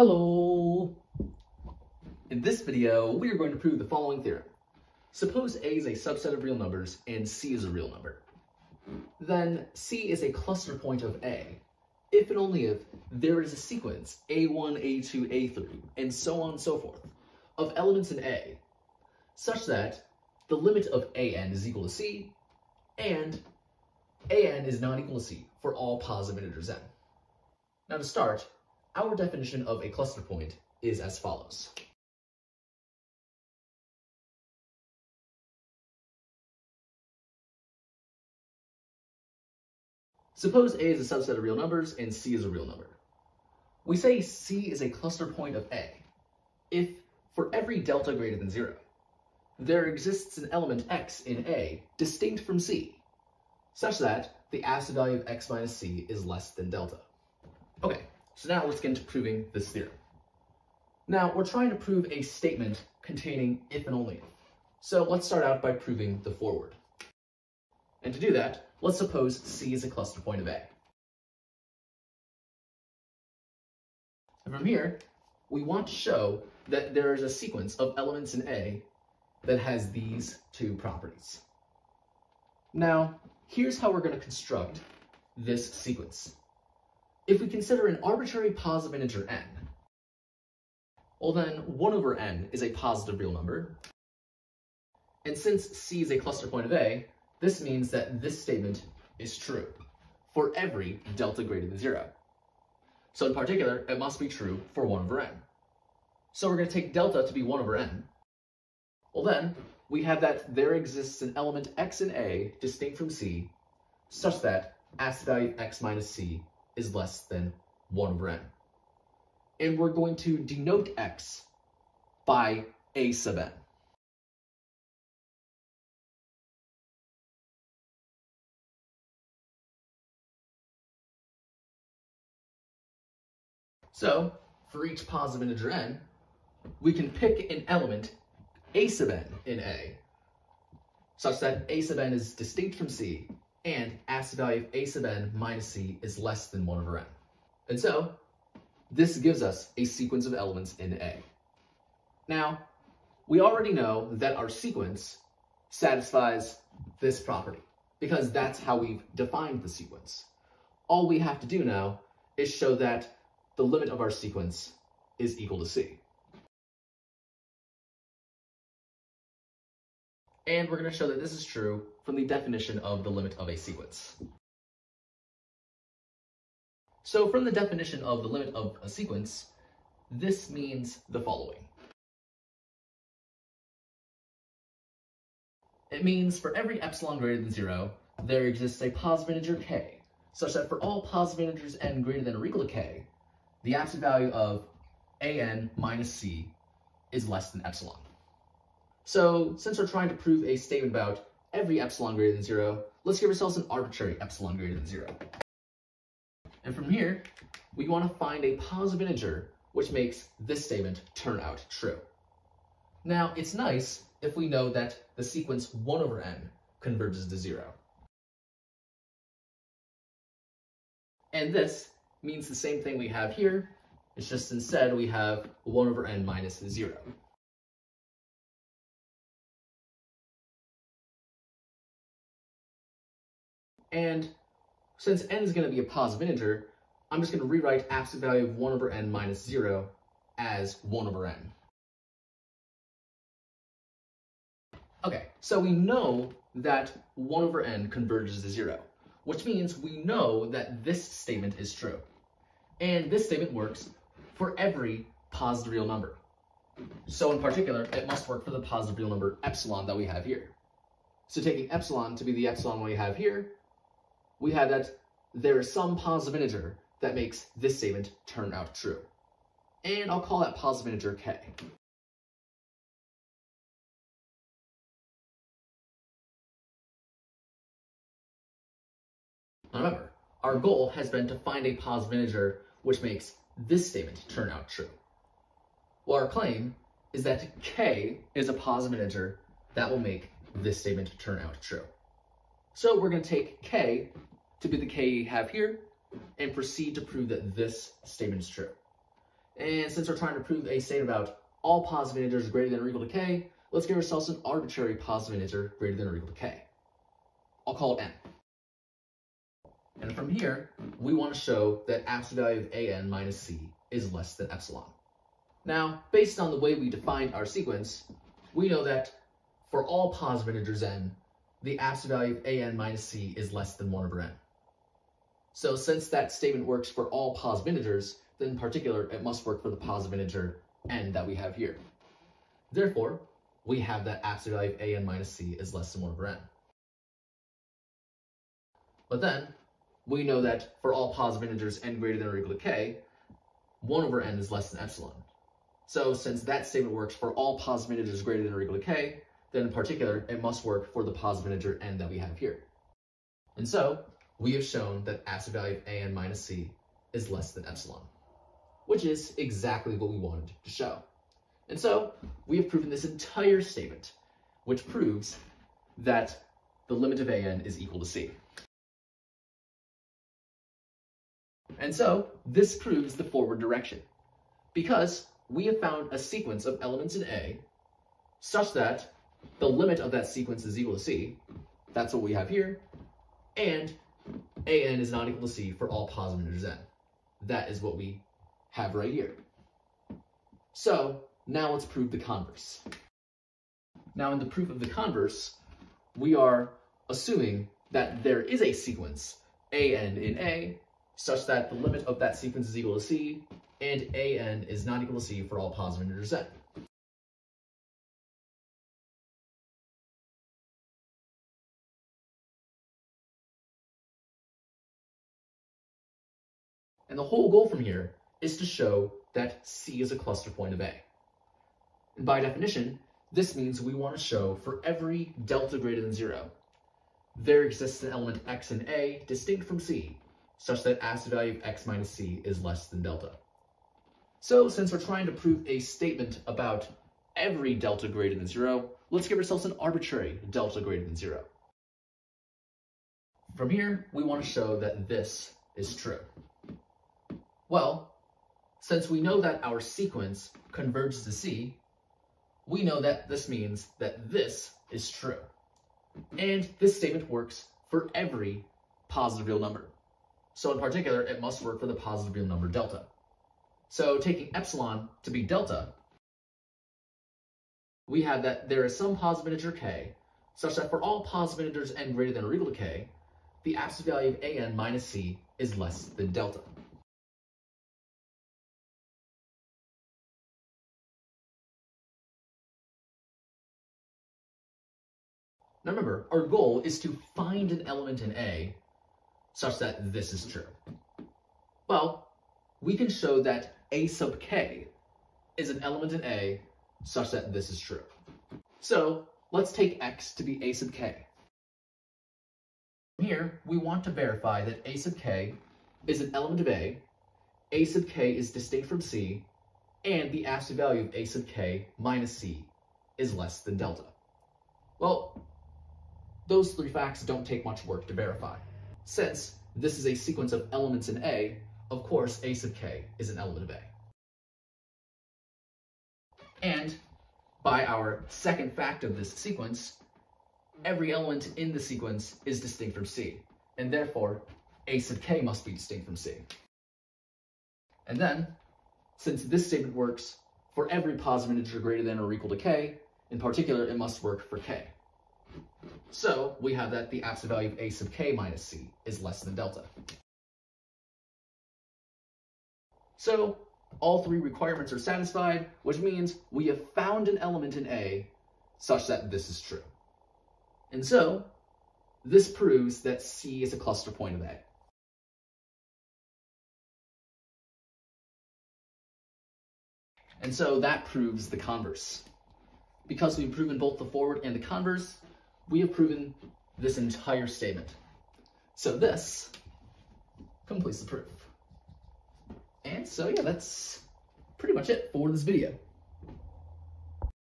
Hello! In this video, we are going to prove the following theorem. Suppose A is a subset of real numbers and C is a real number. Then C is a cluster point of A, if and only if there is a sequence A1, A2, A3, and so on and so forth, of elements in A, such that the limit of AN is equal to C, and AN is not equal to C for all positive integers n. Now to start, our definition of a cluster point is as follows. Suppose A is a subset of real numbers and C is a real number. We say C is a cluster point of A if for every delta greater than zero, there exists an element x in A distinct from C, such that the absolute value of x minus c is less than delta. Okay, so now let's get into proving this theorem. Now, we're trying to prove a statement containing if and only. So let's start out by proving the forward. And to do that, let's suppose C is a cluster point of A. And from here, we want to show that there is a sequence of elements in A that has these two properties. Now, here's how we're going to construct this sequence. If we consider an arbitrary positive integer n, well then 1 over n is a positive real number. And since C is a cluster point of A, this means that this statement is true for every delta greater than 0. So in particular, it must be true for 1 over n. So we're going to take delta to be 1 over n. Well then, we have that there exists an element x in A distinct from C, such that absolute value of x minus c is less than 1 over n. And we're going to denote x by a sub n. So, for each positive integer n, we can pick an element a sub n in A, such that a sub n is distinct from c, and absolute value of a sub n minus c is less than 1 over n. And so, this gives us a sequence of elements in A. Now, we already know that our sequence satisfies this property, because that's how we've defined the sequence. All we have to do now is show that the limit of our sequence is equal to c. And we're going to show that this is true from the definition of the limit of a sequence. So from the definition of the limit of a sequence, this means the following. It means for every epsilon greater than zero, there exists a positive integer k, such that for all positive integers n greater than or equal to k, the absolute value of an minus c is less than epsilon. So since we're trying to prove a statement about every epsilon greater than zero, let's give ourselves an arbitrary epsilon greater than zero. And from here, we want to find a positive integer which makes this statement turn out true. Now, it's nice if we know that the sequence 1 over n converges to 0. And this means the same thing we have here, it's just instead we have 1 over n minus 0. And since n is going to be a positive integer, I'm just going to rewrite absolute value of 1 over n minus 0 as 1 over n. Okay, so we know that 1 over n converges to 0, which means we know that this statement is true. And this statement works for every positive real number. So in particular, it must work for the positive real number epsilon that we have here. So taking epsilon to be the epsilon we have here, we have that there is some positive integer that makes this statement turn out true. And I'll call that positive integer k. Remember, our goal has been to find a positive integer which makes this statement turn out true. Well, our claim is that k is a positive integer that will make this statement turn out true. So we're going to take k to be the k you have here and proceed to prove that this statement is true. And since we're trying to prove a statement about all positive integers greater than or equal to k, let's give ourselves an arbitrary positive integer greater than or equal to k. I'll call it n. And from here, we want to show that absolute value of an minus c is less than epsilon. Now, based on the way we defined our sequence, we know that for all positive integers n, the absolute value of an minus c is less than 1 over n. So since that statement works for all positive integers, then in particular, it must work for the positive integer n that we have here. Therefore, we have that absolute value of an minus c is less than 1 over n. But then, we know that for all positive integers n greater than or equal to k, 1 over n is less than epsilon. So since that statement works for all positive integers greater than or equal to k, then in particular, it must work for the positive integer n that we have here. And so, we have shown that absolute value of an minus c is less than epsilon, which is exactly what we wanted to show. And so, we have proven this entire statement, which proves that the limit of an is equal to c. And so, this proves the forward direction, because we have found a sequence of elements in A such that the limit of that sequence is equal to c. That's what we have here. And an is not equal to c for all positive integers n. That is what we have right here. So now let's prove the converse. Now in the proof of the converse, we are assuming that there is a sequence an in A such that the limit of that sequence is equal to c and an is not equal to c for all positive integers n. And the whole goal from here is to show that C is a cluster point of A. And by definition, this means we want to show for every delta greater than zero, there exists an element x in A distinct from C, such that absolute value of x minus c is less than delta. So since we're trying to prove a statement about every delta greater than zero, let's give ourselves an arbitrary delta greater than zero. From here, we want to show that this is true. Well, since we know that our sequence converges to C, we know that this means that this is true. And this statement works for every positive real number. So in particular, it must work for the positive real number delta. So taking epsilon to be delta, we have that there is some positive integer k, such that for all positive integers n greater than or equal to k, the absolute value of an minus c is less than delta. Now remember, our goal is to find an element in A such that this is true. Well, we can show that A sub k is an element in A such that this is true. So let's take x to be A sub k. Here, we want to verify that A sub k is an element of A, A sub k is distinct from C, and the absolute value of A sub k minus C is less than delta. Well, those three facts don't take much work to verify. Since this is a sequence of elements in A, of course A sub k is an element of A. And by our second fact of this sequence, every element in the sequence is distinct from C, and therefore A sub k must be distinct from C. And then, since this statement works for every positive integer greater than or equal to k, in particular, it must work for k. So we have that the absolute value of a sub k minus c is less than delta. So all three requirements are satisfied, which means we have found an element in A such that this is true. And so this proves that C is a cluster point of A. And so that proves the converse. Because we've proven both the forward and the converse, we have proven this entire statement. So this completes the proof. And so yeah, that's pretty much it for this video.